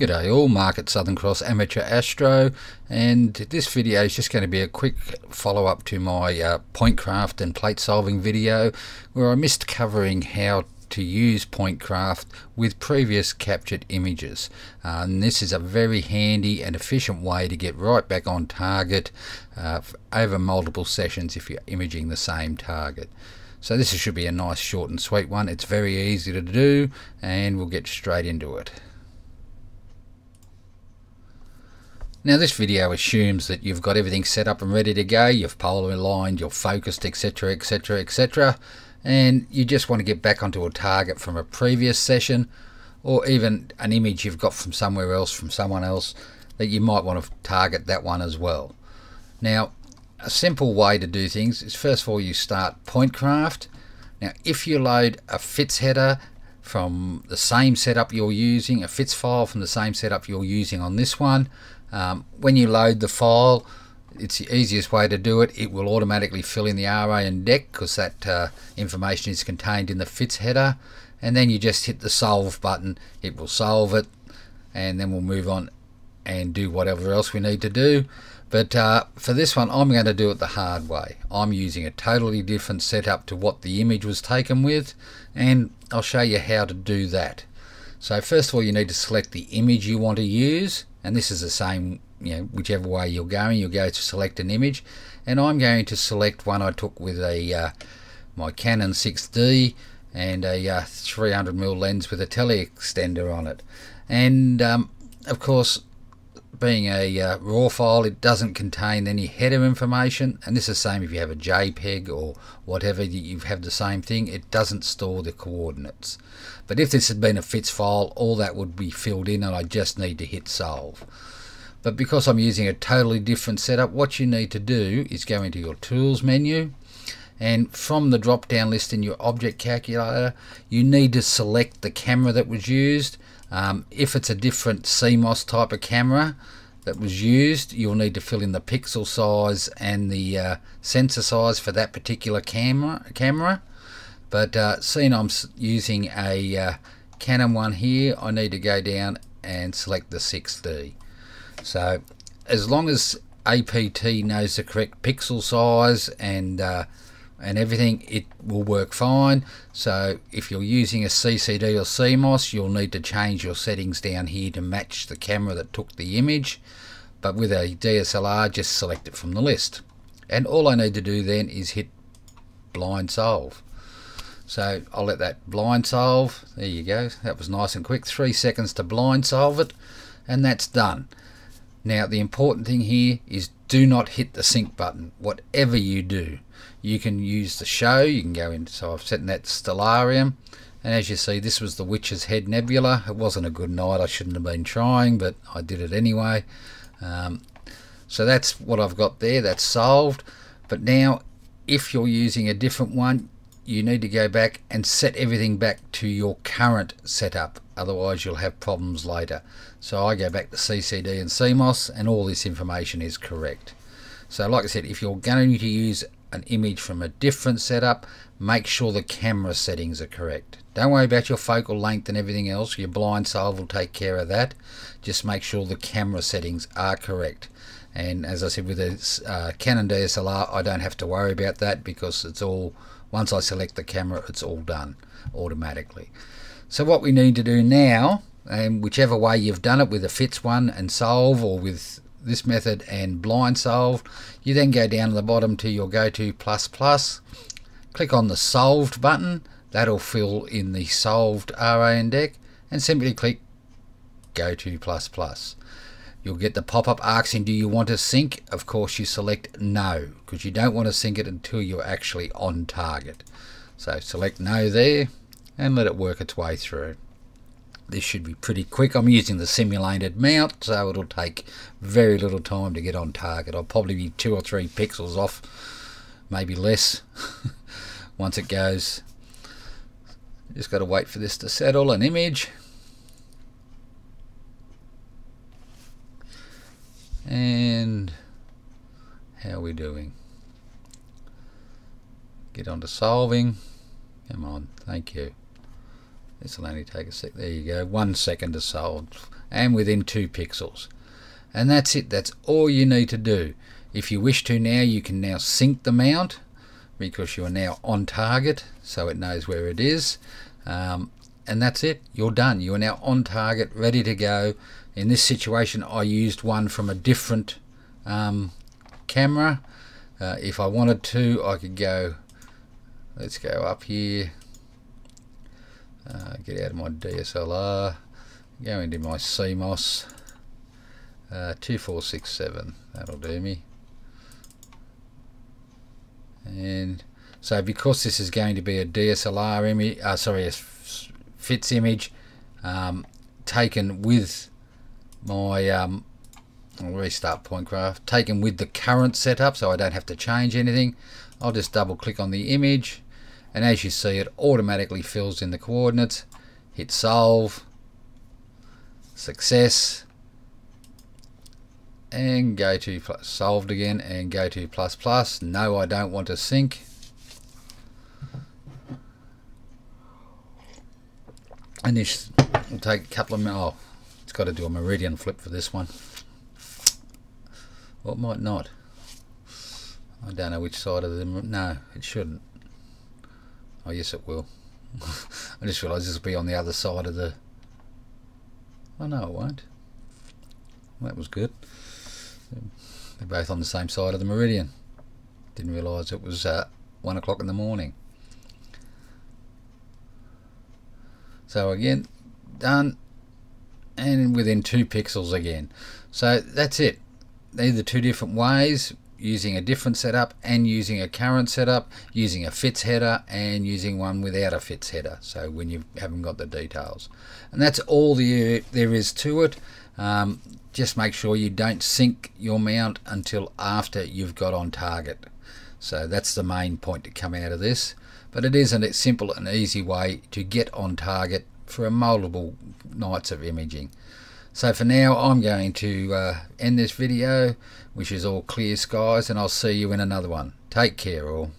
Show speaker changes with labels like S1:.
S1: G'day all, Mark at Southern Cross Amateur Astro and this video is just going to be a quick follow up to my uh, Pointcraft and plate solving video where I missed covering how to use Pointcraft with previous captured images. Uh, and this is a very handy and efficient way to get right back on target uh, over multiple sessions if you're imaging the same target. So this should be a nice short and sweet one. It's very easy to do and we'll get straight into it. Now this video assumes that you've got everything set up and ready to go, you've polar aligned, you're focused, etc, etc, etc, and you just want to get back onto a target from a previous session or even an image you've got from somewhere else, from someone else, that you might want to target that one as well. Now, a simple way to do things is first of all you start Pointcraft. Now if you load a FITS header from the same setup you're using, a FITS file from the same setup you're using on this one, um, when you load the file, it's the easiest way to do it. It will automatically fill in the RA and DEC because that uh, information is contained in the FITS header. And then you just hit the solve button. It will solve it and then we'll move on and do whatever else we need to do. But uh, for this one, I'm going to do it the hard way. I'm using a totally different setup to what the image was taken with, and I'll show you how to do that. So first of all, you need to select the image you want to use, and this is the same you know whichever way you're going you'll go to select an image and I'm going to select one I took with a uh, my Canon 6D and a uh, 300mm lens with a tele extender on it and um, of course being a uh, raw file it doesn't contain any header information and this is the same if you have a JPEG or whatever you have the same thing it doesn't store the coordinates. But if this had been a FITS file all that would be filled in and I just need to hit solve. But because I'm using a totally different setup what you need to do is go into your tools menu and from the drop down list in your object calculator you need to select the camera that was used um, if it's a different CMOS type of camera that was used, you'll need to fill in the pixel size and the uh, sensor size for that particular camera. camera. But uh, seeing I'm using a uh, Canon one here, I need to go down and select the 6D. So as long as APT knows the correct pixel size and uh, and everything it will work fine. So if you're using a CCD or CMOS you'll need to change your settings down here to match the camera that took the image. But with a DSLR just select it from the list. And all I need to do then is hit blind solve. So I'll let that blind solve. There you go. That was nice and quick. Three seconds to blind solve it and that's done now the important thing here is do not hit the sync button. Whatever you do you can use the show. You can go in so I've set that stellarium. And as you see this was the witch's head nebula. It wasn't a good night. I shouldn't have been trying but I did it anyway. Um, so that's what I've got there. That's solved. But now if you're using a different one you need to go back and set everything back to your current setup otherwise you'll have problems later so I go back to CCD and CMOS and all this information is correct so like I said if you're going to use an image from a different setup, make sure the camera settings are correct. Don't worry about your focal length and everything else. Your blind solve will take care of that. Just make sure the camera settings are correct. And as I said with a uh, Canon DSLR, I don't have to worry about that because it's all, once I select the camera, it's all done automatically. So what we need to do now, and whichever way you've done it with a FITS one and solve or with this method and blind solve. You then go down to the bottom to your go to plus plus, click on the solved button, that'll fill in the solved RA and DEC, and simply click go to plus plus. You'll get the pop-up asking do you want to sync? Of course you select no because you don't want to sync it until you're actually on target. So select no there and let it work its way through this should be pretty quick. I'm using the simulated mount, so it'll take very little time to get on target. I'll probably be two or three pixels off, maybe less, once it goes. Just got to wait for this to settle an image. And how are we doing? Get on to solving. Come on, thank you. This will only take a sec. There you go. One second to solve. and within 2 pixels. And that's it, that's all you need to do. If you wish to now, you can now sync the mount because you are now on target so it knows where it is. Um, and that's it, you're done. You are now on target, ready to go. In this situation, I used one from a different um, camera. Uh, if I wanted to, I could go, let's go up here, uh, get out of my DSLR, go into my CMOS, uh, 2467, that'll do me. And so because this is going to be a DSLR image uh, sorry a FITS image um, taken with my um, I'll restart Pointcraft taken with the current setup so I don't have to change anything I'll just double click on the image and as you see it automatically fills in the coordinates hit solve success and go to solved again and go to plus plus. No I don't want to sync. And this will take a couple of minutes oh it's got to do a meridian flip for this one. It might not. I don't know which side of the no it shouldn't oh yes it will I just realised this will be on the other side of the oh no it won't that was good they're both on the same side of the meridian. Didn't realise it was uh, one o'clock in the morning. So again, done, and within two pixels again. So that's it. They're the two different ways using a different setup and using a current setup, using a FITS header and using one without a FITS header. So when you haven't got the details. And that's all the, there is to it. Um, just make sure you don't sync your mount until after you've got on target. So that's the main point to come out of this. But it is a simple and easy way to get on target for a multiple nights of imaging. So for now I'm going to uh, end this video, which is all clear skies, and I'll see you in another one. Take care all.